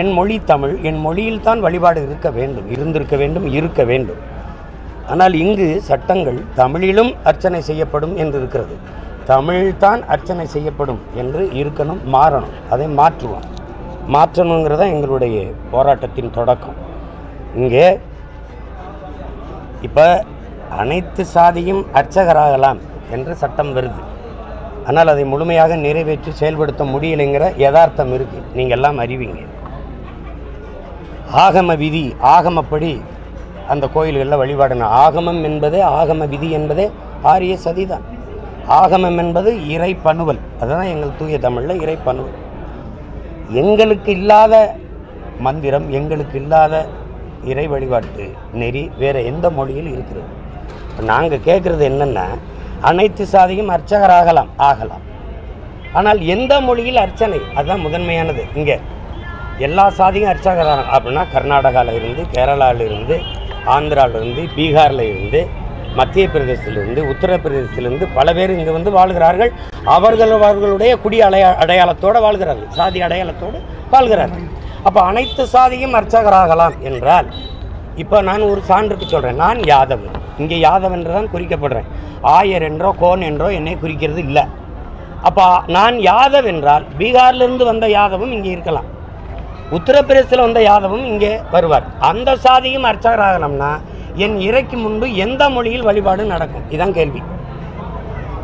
என் மொழி தமிழ் என் மொழியில் தான் வழிபாடு இருக்க வேண்டும் இருந்திருக்க வேண்டும் இருக்க வேண்டும். ஆனால் இங்கு சட்டங்கள் தமிழிலும் அர்ச்சனை செய்யப்படும் என்று இருக்கிறது. தமிழ்தான் அர்ச்சனை செய்யப்படும் என்று இருக்கணும் மாறணும் அதை மாற்றுவோம். மாற்றணுங்கிறது தான் எங்களுடைய போராட்டத்தின் தொடக்கம். இங்கே இப்போ அனைத்து சாதியும் அர்ச்சகராகலாம் என்று சட்டம் வருது. ஆனால் அதை முழுமையாக நிறைவேற்றி செயல்படுத்த முடியலைங்கிற யதார்த்தம் இருக்குது நீங்கள் எல்லாம் அறிவிங்க. ஆகம விதி ஆகமப்படி அந்த கோயில்களில் வழிபாடணும் ஆகமம் என்பதே ஆகம விதி என்பதே ஆரிய சதிதான். ஆகமம் என்பது இறை பணுவல். அதுதான் எங்கள் தூய தமிழில் இறை பணுவல். எங்களுக்கு இல்லாத மந்திரம் எங்களுக்கு இல்லாத இறை வழிபாட்டு நெறி வேறு எந்த மொழியில் இருக்கிறது? நாங்கள் கேட்குறது என்னென்னா அனைத்து சாதியும் அர்ச்சகராகலாம் ஆகலாம். ஆனால் எந்த மொழியில் அர்ச்சனை? அதுதான் முதன்மையானது. இங்கே எல்லா சாதியும் அர்ச்சகராக அப்படின்னா கர்நாடகாவில் இருந்து கேரளாவிலிருந்து ஆந்திராவிலிருந்து பீகாரில் இருந்து மத்திய பிரதேசத்திலிருந்து உத்தரப்பிரதேசத்திலிருந்து பல பேர் இங்கே வந்து வாழ்கிறார்கள். அவர்கள் அவர்களுடைய குடி அடையா அடையாளத்தோடு வாழ்கிறார்கள். சாதி அடையாளத்தோடு வாழ்கிறார்கள். அப்போ அனைத்து சாதியும் அர்ச்சகராகலாம் என்றால் இப்போ நான் ஒரு சான்றுக்கு சொல்கிறேன் நான் யாதவ் இங்கே யாதவ் என்று தான் குறிக்கப்படுறேன். ஆயர் என்றோ கோன் என்றோ என்னை குறிக்கிறது இல்லை. அப்போ நான் யாதவ் என்றால் பீகார்லேருந்து வந்த யாதவும் இங்கே இருக்கலாம். உத்தரப்பிரதேசத்தில் வந்த யாதவும் இங்கே வருவார். அந்த சாதியும் அர்ச்சகராகணும்னா என் இறைக்கு முன்பு எந்த மொழியில் வழிபாடு நடக்கும்? இதுதான் கேள்வி.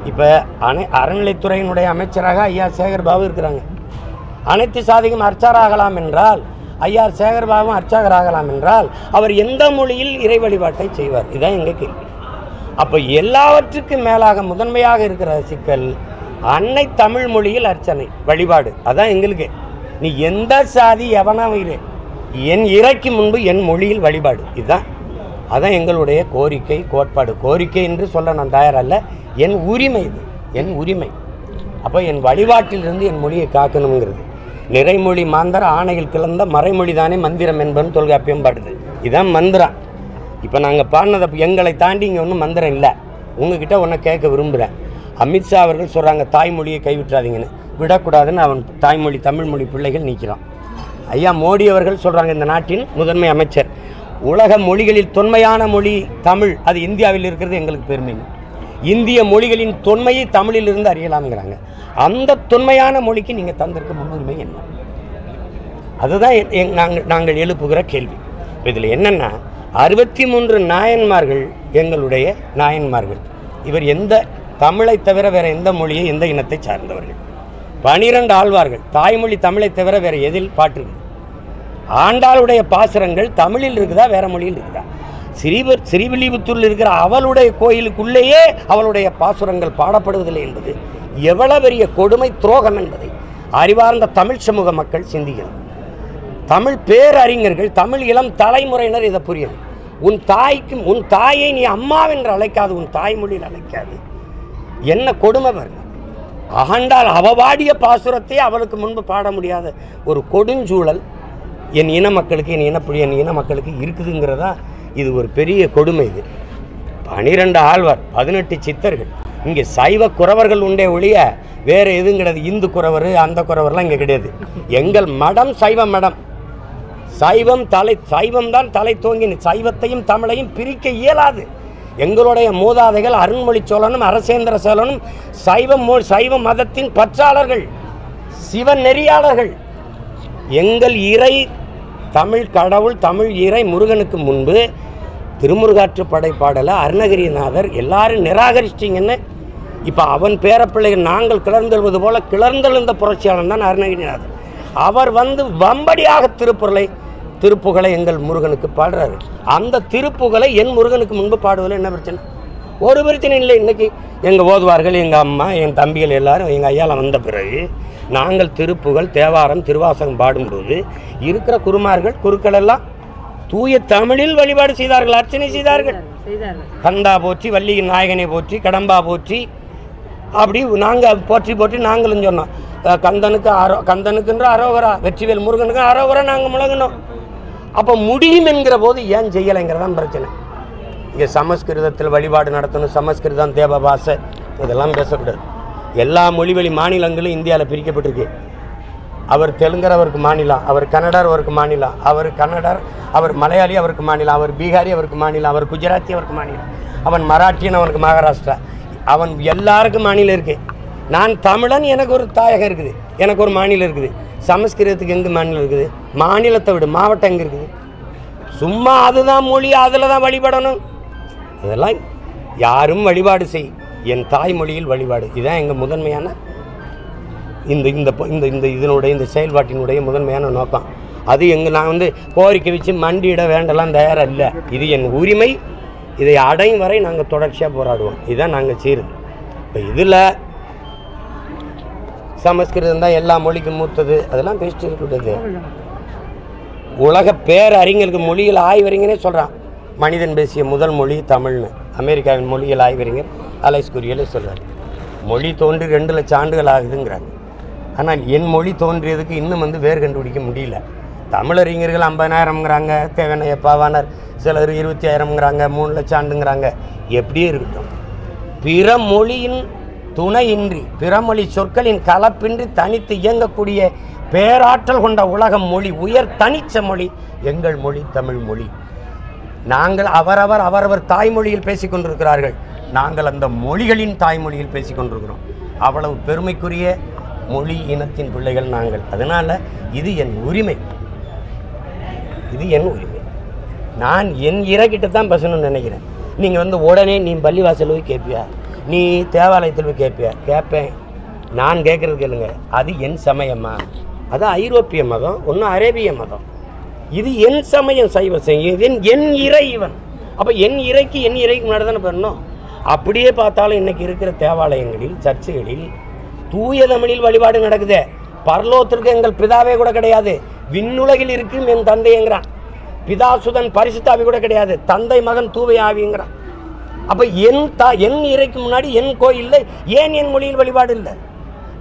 இப்போ அனை அறநிலைத்துறையினுடைய அமைச்சராக ஐயா சேகர் பாபு இருக்கிறாங்க. அனைத்து சாதியும் அர்ச்சகராகலாம் என்றால் ஐயா சேகர் பாபும் அர்ச்சகராகலாம் என்றால் அவர் எந்த மொழியில் இறை வழிபாட்டை செய்வார்? இதுதான் எங்கள் கேள்வி. அப்போ எல்லாவற்றுக்கும் மேலாக முதன்மையாக இருக்கிற சிக்கல் அன்னை தமிழ் மொழியில் அர்ச்சனை வழிபாடு. அதான் எங்களுக்கு. நீ எந்த சாதி எவனாக இரு என் இறைக்கு முன்பு என் மொழியில் வழிபாடு. இதுதான். அதான் எங்களுடைய கோரிக்கை கோட்பாடு. கோரிக்கை என்று சொல்ல நான் தயாரல்ல. என் உரிமை இது. என் உரிமை. அப்போ என் வழிபாட்டிலிருந்து என் மொழியை காக்கணுங்கிறது. நிறைமொழி மாந்தர ஆணையில் கிளந்த மறைமொழி தானே மந்திரம் என்பதுன்னு தொல்காப்பியம் பாடுது. இதுதான் மந்திரம். இப்போ நாங்கள் பாடினதை எங்களை தாண்டி இங்கே ஒன்றும் மந்திரம் இல்லை. உங்ககிட்ட ஒன்றை கேட்க விரும்புகிறேன் அமித்ஷா அவர்கள் சொல்கிறாங்க தாய்மொழியை கைவிட்டுறாதீங்கன்னு விடக்கூடாதுன்னு அவன் தாய்மொழி தமிழ்மொழி பிள்ளைகள் நிற்கிறான் ஐயா மோடி அவர்கள் சொல்கிறாங்க இந்த நாட்டின் முதன்மை அமைச்சர் உலக மொழிகளில் தொன்மையான மொழி தமிழ் அது இந்தியாவில் இருக்கிறது எங்களுக்கு பெருமை. இந்திய மொழிகளின் தொன்மையை தமிழில் இருந்து அறியலாம்ங்கிறாங்க. அந்த தொன்மையான மொழிக்கு நீங்கள் தந்திருக்க முன்னுரிமை என்ன? அதுதான் எ- நாங்கள் நாங்கள் எழுப்புகிற கேள்வி. இதில் என்னென்னா அறுபத்தி மூன்று நாயன்மார்கள் எங்களுடைய நாயன்மார்கள். இவர் எந்த தமிழை தவிர வேற எந்த மொழியை எந்த இனத்தை சார்ந்தவர்கள்? பனிரெண்டு ஆழ்வார்கள். தாய்மொழி தமிழை தவிர வேற எதில் பாட்டு ஆண்டாளுடைய பாசுரங்கள் தமிழில் இருக்குதா வேற மொழியில் இருக்குதா? ஸ்ரீவர் ஸ்ரீவில்லிபுத்தூரில் இருக்கிற அவளுடைய கோயிலுக்குள்ளேயே அவளுடைய பாசுரங்கள் பாடப்படுவதில்லை என்பது எவ்வளவு பெரிய கொடுமை துரோகம் என்பதை அறிவார்ந்த தமிழ் சமூக மக்கள் சிந்திக்கிறது தமிழ் பேரறிஞர்கள் தமிழ் இளம் தலைமுறையினர் இதை புரியணும். உன் தாய்க்கும் உன் தாயை நீ அம்மாவென்று அழைக்காது உன் தாய்மொழியில் அழைக்காது. என்ன கொடுமை பாருங்க. அகண்டால் அவவாடிய பாசுரத்தை அவளுக்கு முன்பு பாட முடியாத ஒரு கொடுஞ்சூழல் என் இன மக்களுக்கு என் இனப்பு என் இன மக்களுக்கு இருக்குதுங்கிறதா இது ஒரு பெரிய கொடுமை இது. பனிரெண்டு ஆழ்வார் பதினெட்டு சித்தர்கள். இங்கே சைவ குறவர்கள் உண்டே ஒழிய வேறு எதுவும் கிடையாது. இந்து குறவர் அந்த குறவர்லாம் இங்கே கிடையாது. எங்கள் மடம் சைவ மடம். சைவம் தலை சைவம் தான் தலை தோங்கின சைவத்தையும் தமிழையும் பிரிக்க இயலாது. எங்களுடைய மூதாதைகள் அருண்மொழி சோழனும் அரசேந்திர சோழனும் சைவ மொ சைவ மதத்தின் பற்றாளர்கள் சிவ நெறியாளர்கள். எங்கள் இறை தமிழ் கடவுள் தமிழ் இறை முருகனுக்கு முன்பு திருமுருகாற்று படைப்பாடலை அருணகிரிநாதர் எல்லாரும் நிராகரிச்சிட்டிங்கன்னு இப்போ அவன் பேரப்பிள்ளைகள் நாங்கள் கிளர்ந்தெழுவது போல கிளர்ந்தெழுந்த புரட்சியாளன் தான் அருணகிரிநாதர். அவர் வந்து வம்படியாக திருப்பொருளை திருப்புகழை எங்கள் முருகனுக்கு பாடுறாரு. அந்த திருப்புகழை என் முருகனுக்கு முன்பு பாடுவதில் என்ன பிரச்சனை? ஒரு பிரச்சனை இல்லை. இன்னைக்கு எங்கள் ஓதுவார்கள் எங்கள் அம்மா என் தம்பிகள் எல்லாரும் எங்கள் ஐயால வந்த பிறகு நாங்கள் திருப்புகழ் தேவாரம் திருவாசகம் பாடும்போது இருக்கிற குருமார்கள் குருக்கள் எல்லாம் தூய தமிழில் வழிபாடு செய்தார்கள் அர்ச்சனை செய்தார்கள். கந்தா போற்றி வள்ளியின் நாயகனை போற்றி கடம்பா போற்றி அப்படி நாங்கள் போற்றி போற்றி நாங்களும் சொன்னோம். கந்தனுக்கு அரோ கந்தனுக்குன்ற அரோகரா வெற்றிவேல் முருகனுக்கு அரோகரா நாங்கள் முழங்கினோம். அப்போ முடியும் என்கிற போது ஏன் செய்யலைங்கிறதான் பிரச்சனை. இங்கே சமஸ்கிருதத்தில் வழிபாடு நடத்தணும் சமஸ்கிருதம் தேவபாசை இதெல்லாம் பேசக்கூடாது. எல்லா மொழிவழி மாநிலங்களும் இந்தியாவில் பிரிக்கப்பட்டிருக்கு. அவர் தெலுங்கர் அவருக்கு மாநிலம் அவர் கன்னடர் அவருக்கு மாநிலம் அவர் கன்னடர் அவர் மலையாளி அவருக்கு மாநிலம் அவர் பீகாரி அவருக்கு மாநிலம் அவர் குஜராத்தி அவருக்கு மாநிலம் அவன் மராட்டியன் அவனுக்கு மகாராஷ்டிரா அவன் எல்லாருக்கும் மாநிலம் இருக்குது நான் தமிழன் எனக்கு ஒரு தாயகம் இருக்குது. எனக்கு ஒரு மாநிலம் இருக்குது. சமஸ்கிருதத்துக்கு எங்கே மாநிலம் இருக்குது? மாநிலத்தை விட மாவட்டம் எங்கே இருக்குது? சும்மா அதுதான் மொழி அதில் தான் வழிபடணும். அதெல்லாம் யாரும் வழிபாடு செய். என் தாய்மொழியில் வழிபாடு. இதுதான் எங்கள் முதன்மையான இந்த இந்த இந்த இந்த இதனுடைய இந்த செயல்பாட்டினுடைய முதன்மையான நோக்கம். அது எங்கள் நான் வந்து கோரிக்கை வச்சு மண்டியிட வேண்டலாம் தயாராக இல்லை. இது என் உரிமை. இதை அடையும் வரை நாங்கள் தொடர்ச்சியாக போராடுவோம். இதுதான் நாங்கள் செய்கிறது இப்போ இதில் சமஸ்கிருதம் தான் எல்லா மொழிக்கும் மூத்தது. அதெல்லாம் பேசிட்டு இருக்கக்கூடாது உலக பேரறிஞருக்கு மொழியில் ஆய்வறிஞனே சொல்கிறான் மனிதன் பேசிய முதல் மொழி தமிழ்னு. அமெரிக்காவின் மொழியில் ஆய்வறிஞர் அலைஸ் குரியலே சொல்கிறார் மொழி தோன்றி ரெண்டு லட்சம் ஆண்டுகள் ஆகுதுங்கிறாங்க. ஆனால் என் மொழி தோன்றியதுக்கு இன்னும் வந்து வேர் கண்டுபிடிக்க முடியல. தமிழறிஞர்கள் ஐம்பதாயிரம்ங்கிறாங்க தேவனைய பாவாணர் சிலர் இருபத்தி ஆயிரம்ங்கிறாங்க மூணு லட்சம் ஆண்டுங்கிறாங்க. எப்படியே இருக்கட்டும். பிற மொழியின் துணையின்றி பிறமொழி சொற்களின் கலப்பின்றி தனித்து இயங்கக்கூடிய பேராற்றல் கொண்ட உலகம் மொழி உயர் தனிச்ச மொழி எங்கள் மொழி தமிழ் மொழி. நாங்கள் அவரவர் அவரவர் தாய்மொழியில் பேசிக் கொண்டிருக்கிறார்கள் நாங்கள் அந்த மொழிகளின் தாய்மொழியில் பேசிக் கொண்டிருக்கிறோம் அவ்வளவு பெருமைக்குரிய மொழி இனத்தின் பிள்ளைகள் நாங்கள். அதனால் இது என் உரிமை. இது என் உரிமை. நான் என் இறக்கிட்ட தான் பேசணும்னு நினைக்கிறேன். நீங்கள் வந்து உடனே நீ பள்ளிவாசல் போய் கேட்பியா நீ தேவாலயத்தில் போய் கேட்பியா கேட்பேன் நான் கேட்குறது கேளுங்க. அது என் சமயமா அது ஐரோப்பிய மதம் ஒன்றும் அரேபிய மதம். இது என் சமயம் சைவ சமயம் என் என் இறை இவன் அப்போ என் இறைக்கு என் இறைக்கு முன்னாடி தானே பண்ணணும் அப்படியே பார்த்தாலும் இன்றைக்கி இருக்கிற தேவாலயங்களில் சர்ச்சுகளில் தூய தமிழில் வழிபாடு நடக்குது. பரலோகத்திற்கு எங்கள் பிதாவே கூட கிடையாது. விண்ணுலகில் இருக்கும் என் தந்தைங்கிறான் பிதாசுதன் பரிசுத்தாவி கூட கிடையாது. தந்தை மகன் தூவை ஆவிங்கிறான். அப்போ என் தா என் இறைக்கு முன்னாடி என் கோயிலில் ஏன் என் மொழியில் வழிபாடு இல்லை?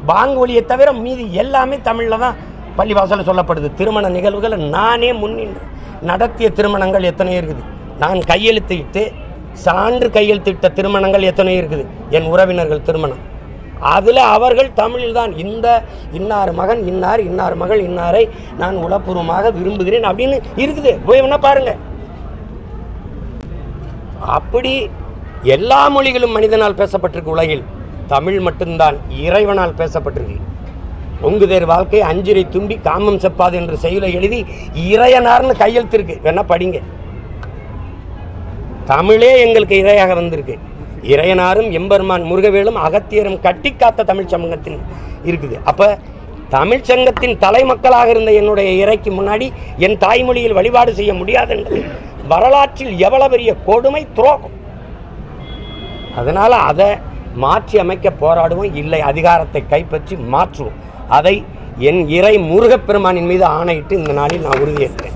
பாங்கொலியை தவிர மீதி எல்லாமே தமிழில் தான் பள்ளிவாசலில் சொல்லப்படுது. திருமண நிகழ்வுகளை நானே முன்னின்று நடத்திய திருமணங்கள் எத்தனை இருக்குது. நான் கையெழுத்திட்டு சான்று கையெழுத்திட்ட திருமணங்கள் எத்தனை இருக்குது. என் உறவினர்கள் திருமணம். அதில் அவர்கள் தமிழில் தான் இந்த இன்னார் மகன் இன்னார் இன்னார் மகள் இன்னாரை நான் உளப்பூர்வமாக விரும்புகிறேன் அப்படின்னு இருக்குது. போய் வேணா பாருங்கள் அப்படி எல்லா மொழிகளும் மனிதனால் பேசப்பட்டிருக்கு உலகில். தமிழ் மட்டும்தான் இறைவனால் பேசப்பட்டிருக்கு. உங்குதேர் வாழ்க்கை அஞ்சிரை தும்பி காமம் செப்பாது என்று செயலை எழுதி இறையனார்னு கையெழுத்திருக்கு. வேணா படிங்க. தமிழே எங்களுக்கு இறையாக வந்திருக்கு. இறையனாரும் எம்பெருமான் முருகவேலும் அகத்தியரும் கட்டி காத்த தமிழ் சமூகத்தின் இருக்குது. அப்போ தமிழ் சங்கத்தின் தலைமக்களாக இருந்த என்னுடைய இறைக்கு முன்னாடி என் தாய்மொழியில் வழிபாடு செய்ய முடியாது என்பது வரலாற்றில் எவ்வளவு பெரிய கொடுமை துரோகம். அதனால் அதை மாற்றி அமைக்க போராடுவோம். இல்லை அதிகாரத்தை கைப்பற்றி மாற்றுவோம். அதை என் இறை முருகப்பெருமானின் மீது ஆணையிட்டு இந்த நாளில் நான் உறுதியேற்கிறேன்.